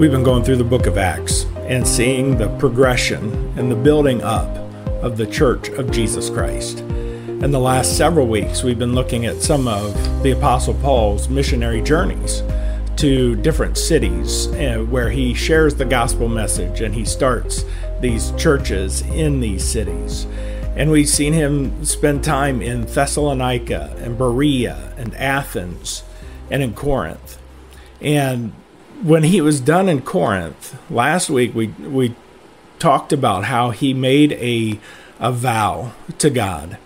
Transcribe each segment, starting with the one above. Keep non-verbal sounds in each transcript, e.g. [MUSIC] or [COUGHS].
We've been going through the book of Acts and seeing the progression and the building up of the church of Jesus Christ. In the last several weeks, we've been looking at some of the Apostle Paul's missionary journeys to different cities eh, where he shares the gospel message and he starts these churches in these cities. And we've seen him spend time in Thessalonica and Berea and Athens and in Corinth. And when he was done in Corinth, last week we we talked about how he made a a vow to God.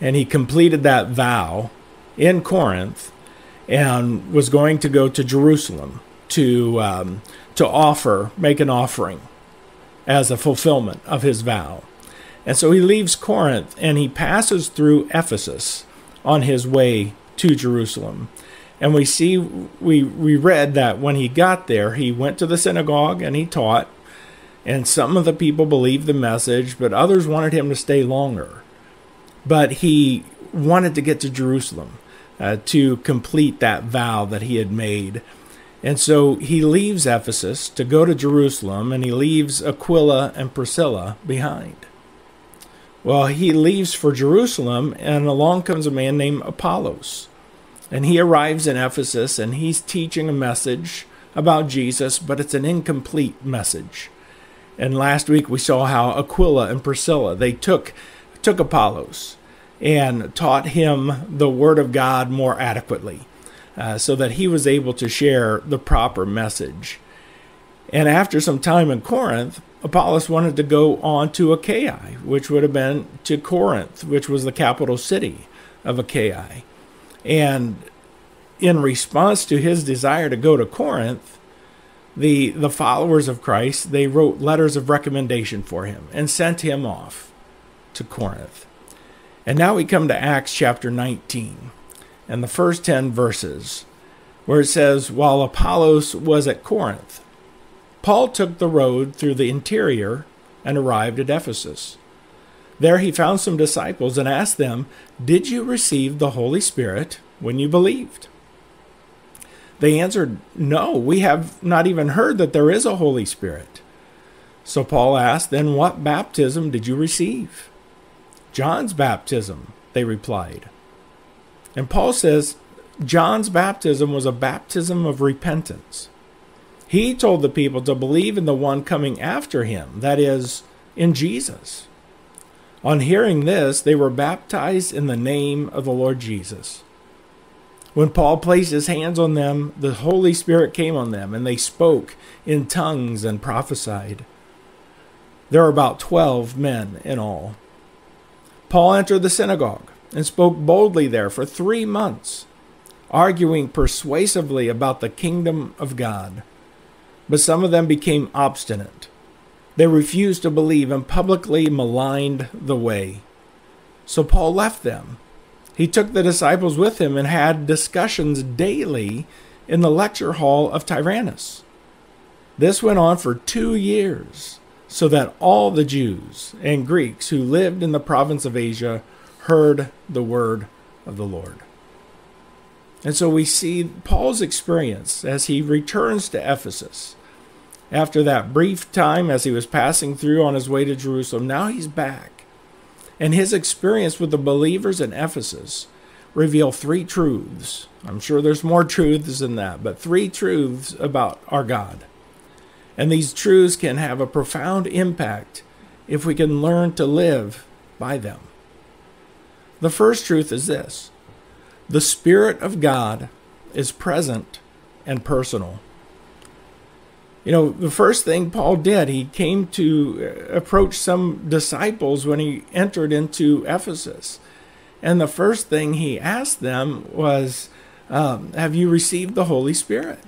And he completed that vow in Corinth and was going to go to Jerusalem to um, to offer, make an offering as a fulfillment of his vow. And so he leaves Corinth and he passes through Ephesus on his way to Jerusalem. And we see, we, we read that when he got there, he went to the synagogue and he taught. And some of the people believed the message, but others wanted him to stay longer. But he wanted to get to Jerusalem uh, to complete that vow that he had made. And so he leaves Ephesus to go to Jerusalem, and he leaves Aquila and Priscilla behind. Well, he leaves for Jerusalem, and along comes a man named Apollos. And he arrives in Ephesus and he's teaching a message about Jesus, but it's an incomplete message. And last week we saw how Aquila and Priscilla, they took took Apollos and taught him the word of God more adequately uh, so that he was able to share the proper message. And after some time in Corinth, Apollos wanted to go on to Achaia, which would have been to Corinth, which was the capital city of Achaia. And in response to his desire to go to Corinth, the the followers of Christ, they wrote letters of recommendation for him and sent him off to Corinth. And now we come to Acts chapter 19 and the first 10 verses where it says while Apollos was at Corinth, Paul took the road through the interior and arrived at Ephesus. There he found some disciples and asked them, Did you receive the Holy Spirit when you believed? They answered, No, we have not even heard that there is a Holy Spirit. So Paul asked, Then what baptism did you receive? John's baptism, they replied. And Paul says, John's baptism was a baptism of repentance. He told the people to believe in the one coming after him, that is, in Jesus. On hearing this, they were baptized in the name of the Lord Jesus. When Paul placed his hands on them, the Holy Spirit came on them, and they spoke in tongues and prophesied. There were about twelve men in all. Paul entered the synagogue and spoke boldly there for three months, arguing persuasively about the kingdom of God. But some of them became obstinate they refused to believe and publicly maligned the way. So Paul left them. He took the disciples with him and had discussions daily in the lecture hall of Tyrannus. This went on for two years, so that all the Jews and Greeks who lived in the province of Asia heard the word of the Lord. And so we see Paul's experience as he returns to Ephesus after that brief time as he was passing through on his way to Jerusalem. Now he's back. And his experience with the believers in Ephesus reveal three truths. I'm sure there's more truths than that, but three truths about our God. And these truths can have a profound impact if we can learn to live by them. The first truth is this the Spirit of God is present and personal. You know, the first thing Paul did, he came to uh, approach some disciples when he entered into Ephesus. And the first thing he asked them was, um, Have you received the Holy Spirit?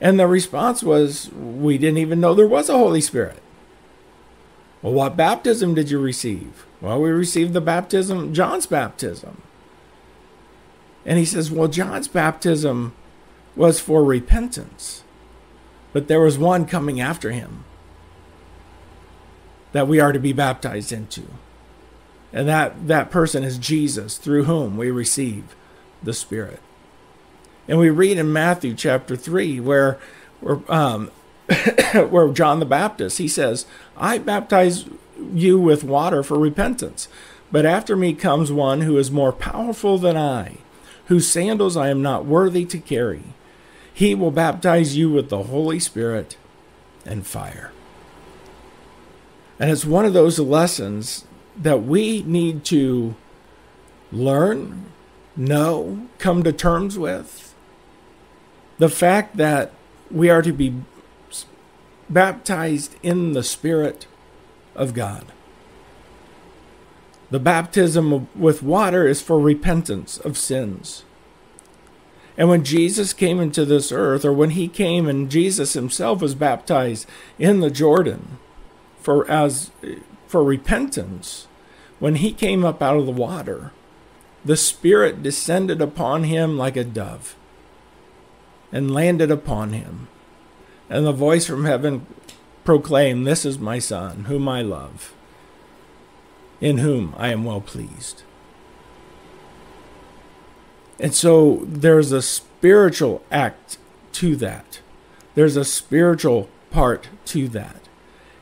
And the response was, We didn't even know there was a Holy Spirit. Well, what baptism did you receive? Well, we received the baptism, John's baptism. And he says, Well, John's baptism was for repentance. But there was one coming after him that we are to be baptized into. And that, that person is Jesus, through whom we receive the Spirit. And we read in Matthew chapter 3 where where, um, [COUGHS] where John the Baptist, he says, I baptize you with water for repentance. But after me comes one who is more powerful than I, whose sandals I am not worthy to carry. He will baptize you with the Holy Spirit and fire. And it's one of those lessons that we need to learn, know, come to terms with. The fact that we are to be baptized in the Spirit of God. The baptism with water is for repentance of sins. And when Jesus came into this earth, or when he came and Jesus himself was baptized in the Jordan for as for repentance, when he came up out of the water, the Spirit descended upon him like a dove and landed upon him. And the voice from heaven proclaimed, This is my Son, whom I love in whom I am well pleased. And so there's a spiritual act to that. There's a spiritual part to that.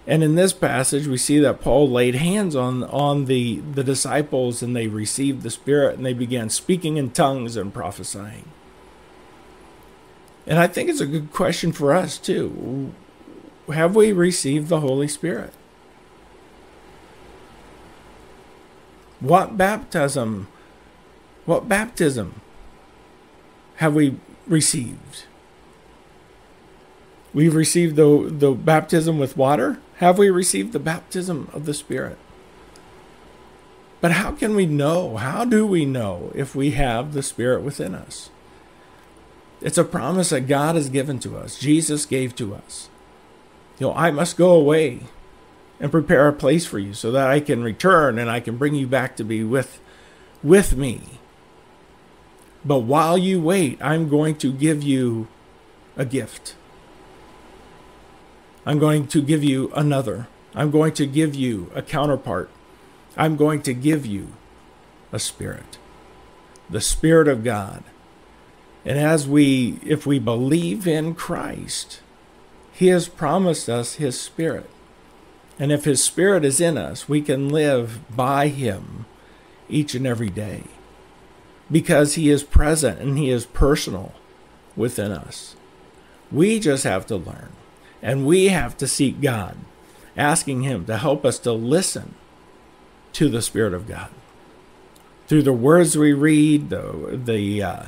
And in this passage, we see that Paul laid hands on, on the, the disciples and they received the Spirit and they began speaking in tongues and prophesying. And I think it's a good question for us, too. Have we received the Holy Spirit? What baptism, what baptism have we received? We've received the, the baptism with water. Have we received the baptism of the Spirit? But how can we know? How do we know if we have the Spirit within us? It's a promise that God has given to us, Jesus gave to us. You know, I must go away and prepare a place for you so that I can return and I can bring you back to be with with me. But while you wait, I'm going to give you a gift. I'm going to give you another. I'm going to give you a counterpart. I'm going to give you a spirit. The spirit of God. And as we if we believe in Christ, he has promised us his spirit. And if His Spirit is in us, we can live by Him each and every day because He is present and He is personal within us. We just have to learn and we have to seek God, asking Him to help us to listen to the Spirit of God. Through the words we read, the, the uh,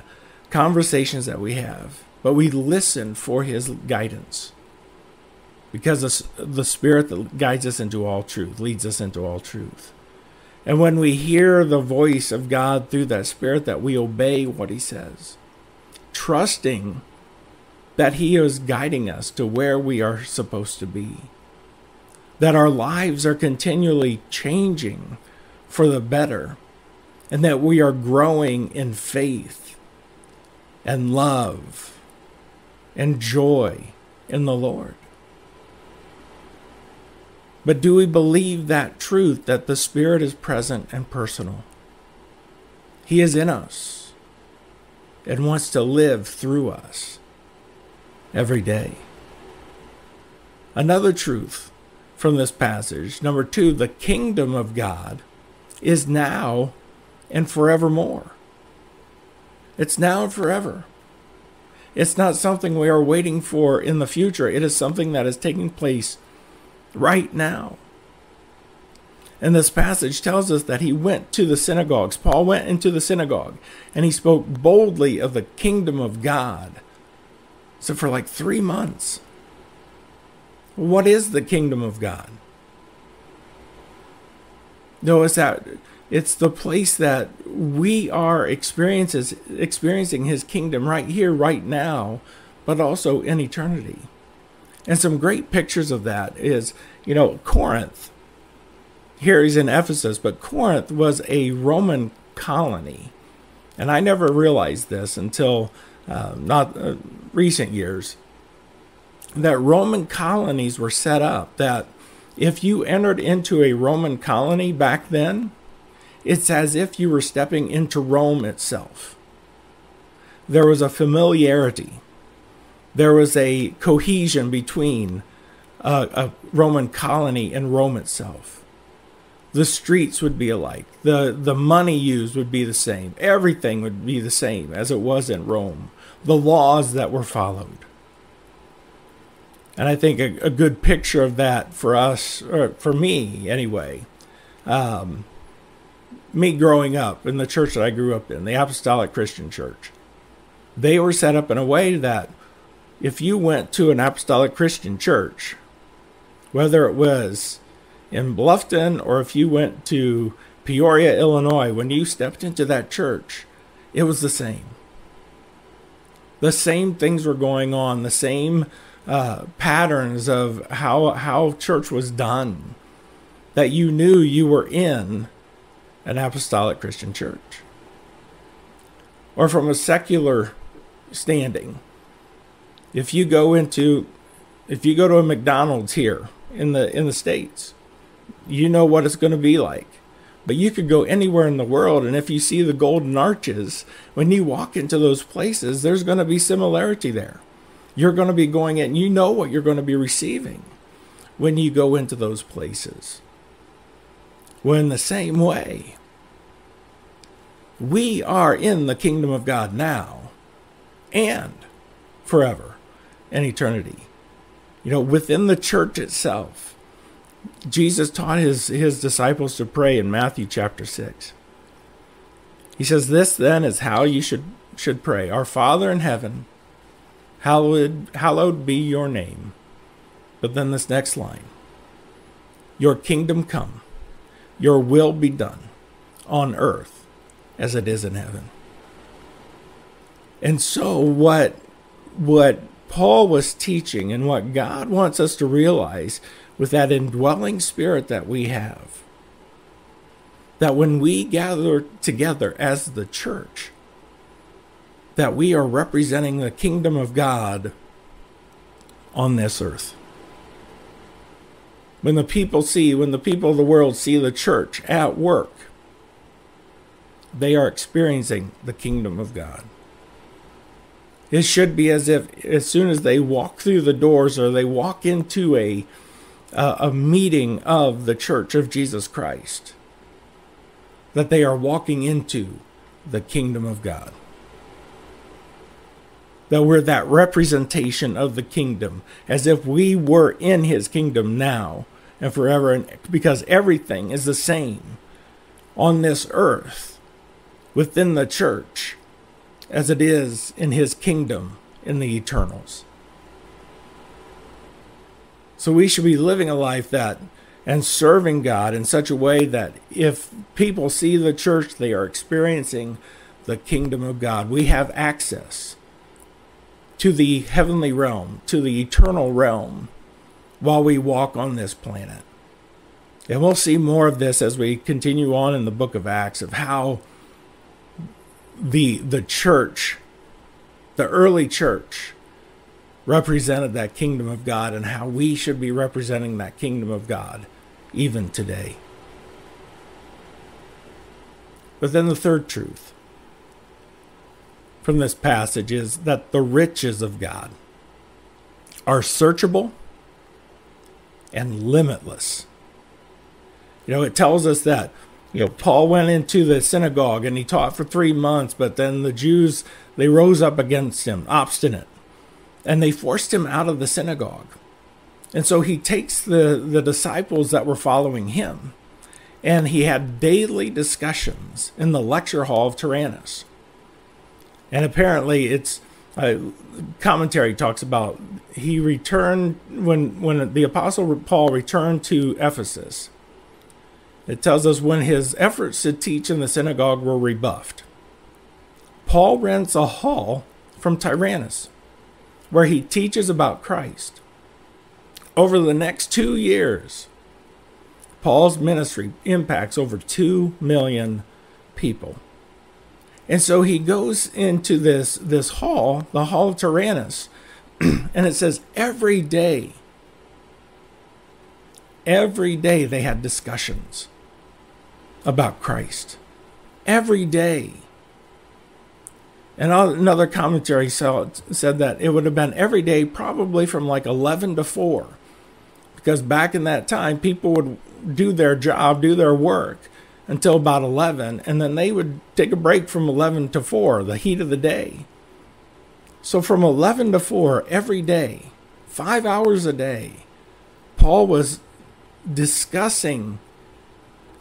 conversations that we have, but we listen for His guidance because the, the Spirit that guides us into all truth, leads us into all truth. And when we hear the voice of God through that Spirit, that we obey what He says, trusting that He is guiding us to where we are supposed to be, that our lives are continually changing for the better, and that we are growing in faith and love and joy in the Lord. But do we believe that truth that the Spirit is present and personal? He is in us and wants to live through us every day. Another truth from this passage, number two, the kingdom of God is now and forevermore. It's now and forever. It's not something we are waiting for in the future. It is something that is taking place right now. And this passage tells us that he went to the synagogues. Paul went into the synagogue and he spoke boldly of the kingdom of God. So, for like three months, what is the kingdom of God? Notice that it's the place that we are experiences, experiencing his kingdom right here, right now, but also in eternity. And some great pictures of that is, you know, Corinth. Here he's in Ephesus, but Corinth was a Roman colony. And I never realized this until uh, not uh, recent years that Roman colonies were set up that if you entered into a Roman colony back then, it's as if you were stepping into Rome itself. There was a familiarity there was a cohesion between uh, a Roman colony and Rome itself. The streets would be alike. The, the money used would be the same. Everything would be the same as it was in Rome. The laws that were followed. And I think a, a good picture of that for us, or for me anyway, um, me growing up in the church that I grew up in, the Apostolic Christian Church, they were set up in a way that if you went to an Apostolic Christian church, whether it was in Bluffton or if you went to Peoria, Illinois, when you stepped into that church, it was the same. The same things were going on, the same uh, patterns of how how church was done that you knew you were in an apostolic Christian church. Or from a secular standing, if you go into if you go to a McDonald's here in the in the states, you know what it's going to be like. But you could go anywhere in the world, and if you see the golden arches, when you walk into those places, there's going to be similarity there. You're going to be going in, you know what you're going to be receiving when you go into those places. Well, in the same way, we are in the kingdom of God now and forever and eternity. You know, within the church itself, Jesus taught his, his disciples to pray in Matthew chapter 6. He says, This then is how you should, should pray Our Father in heaven, hallowed, hallowed be your name. But then this next line Your kingdom come your will be done on earth as it is in heaven. And so what what Paul was teaching and what God wants us to realize with that indwelling spirit that we have that when we gather together as the church that we are representing the kingdom of God on this earth. When the people see, when the people of the world see the church at work, they are experiencing the kingdom of God. It should be as if as soon as they walk through the doors or they walk into a uh, a meeting of the church of Jesus Christ that they are walking into the kingdom of God. That we're that representation of the kingdom, as if we were in his kingdom now and forever, and because everything is the same on this earth within the church as it is in his kingdom in the eternals. So we should be living a life that and serving God in such a way that if people see the church, they are experiencing the kingdom of God. We have access to the heavenly realm, to the eternal realm while we walk on this planet. And we'll see more of this as we continue on in the book of Acts of how the the church, the early church, represented that kingdom of God and how we should be representing that kingdom of God even today. But then the third truth from this passage is that the riches of God are searchable and limitless. You know, it tells us that, you know, Paul went into the synagogue and he taught for three months, but then the Jews, they rose up against him, obstinate, and they forced him out of the synagogue. And so he takes the, the disciples that were following him and he had daily discussions in the lecture hall of Tyrannus. And apparently it's uh, commentary talks about he returned when when the apostle Paul returned to Ephesus. It tells us when his efforts to teach in the synagogue were rebuffed. Paul rents a hall from Tyrannus where he teaches about Christ. Over the next 2 years, Paul's ministry impacts over 2 million people. And so he goes into this, this hall, the Hall of Tyrannus, [CLEARS THROAT] and it says every day, every day they had discussions about Christ. Every day. And another commentary said that it would have been every day, probably from like 11 to 4. Because back in that time, people would do their job, do their work until about 11, and then they would take a break from 11 to 4, the heat of the day. So from 11 to 4 every day, five hours a day, Paul was discussing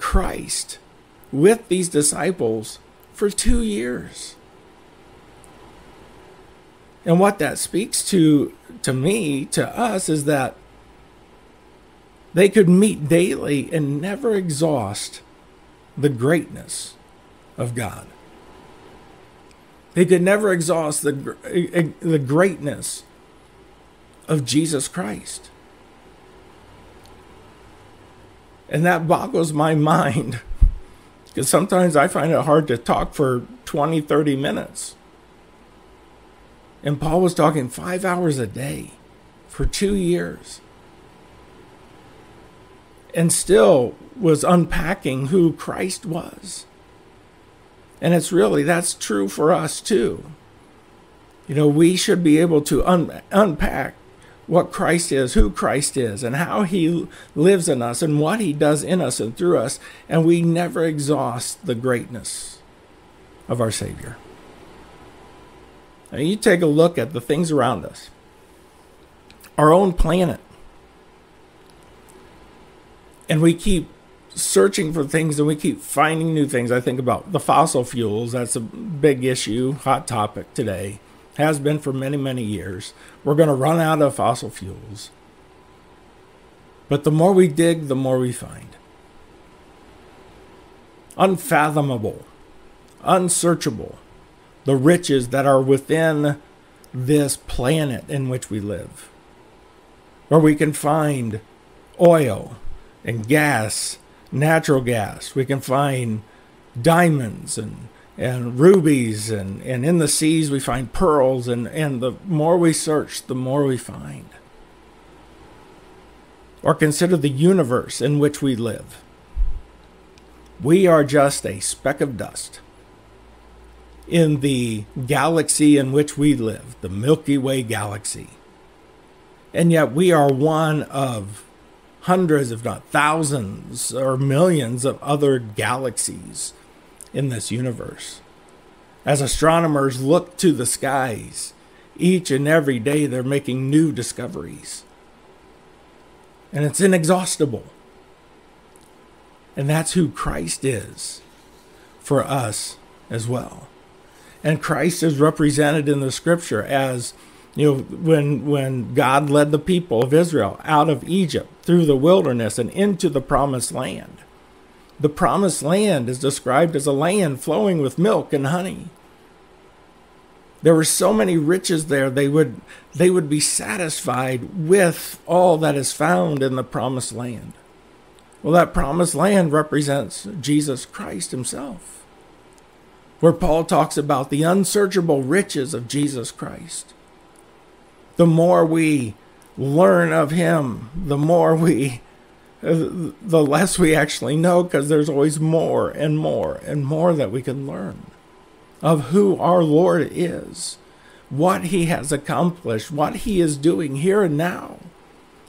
Christ with these disciples for two years. And what that speaks to to me, to us, is that they could meet daily and never exhaust the greatness of God. They could never exhaust the, the greatness of Jesus Christ. And that boggles my mind because sometimes I find it hard to talk for 20, 30 minutes. And Paul was talking five hours a day for two years. And still was unpacking who Christ was. And it's really, that's true for us too. You know, we should be able to un- unpack what Christ is, who Christ is, and how he lives in us, and what he does in us and through us. And we never exhaust the greatness of our Savior. Now, you take a look at the things around us, our own planet, and we keep searching for things and we keep finding new things. I think about the fossil fuels, that's a big issue, hot topic today, has been for many, many years. We're going to run out of fossil fuels. But the more we dig, the more we find. Unfathomable, unsearchable the riches that are within this planet in which we live, where we can find oil and gas, natural gas. We can find diamonds and and rubies and, and in the seas we find pearls and, and the more we search the more we find. Or consider the universe in which we live. We are just a speck of dust in the galaxy in which we live, the Milky Way galaxy. And yet we are one of hundreds, if not thousands or millions of other galaxies in this universe. As astronomers look to the skies, each and every day they're making new discoveries. And it's inexhaustible. And that's who Christ is for us as well and Christ is represented in the scripture as you know when when God led the people of Israel out of Egypt through the wilderness and into the promised land. The promised land is described as a land flowing with milk and honey. There were so many riches there they would they would be satisfied with all that is found in the promised land. Well that promised land represents Jesus Christ himself where Paul talks about the unsearchable riches of Jesus Christ. The more we learn of him, the more we the less we actually know because there's always more and more and more that we can learn of who our Lord is, what he has accomplished, what he is doing here and now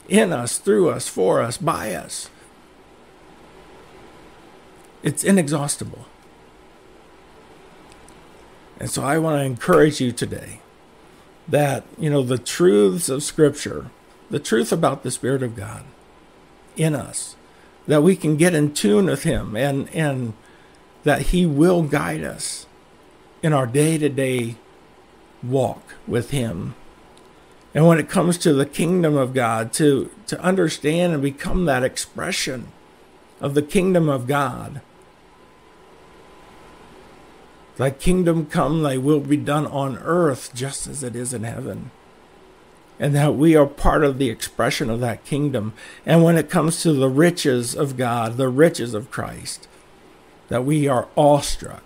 in us, through us, for us, by us. It's inexhaustible. And so I want to encourage you today that, you know, the truths of Scripture, the truth about the Spirit of God in us, that we can get in tune with Him and, and that He will guide us in our day to day walk with Him. And when it comes to the kingdom of God, to, to understand and become that expression of the kingdom of God Thy kingdom come, thy will be done on earth just as it is in heaven. And that we are part of the expression of that kingdom. And when it comes to the riches of God, the riches of Christ, that we are awestruck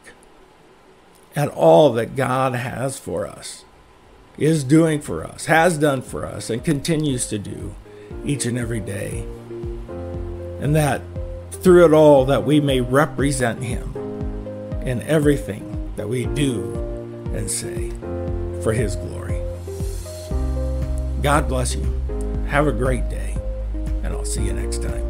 at all that God has for us, is doing for us, has done for us, and continues to do each and every day. And that through it all that we may represent him in everything that we do and say, for His glory. God bless you. Have a great day, and I'll see you next time.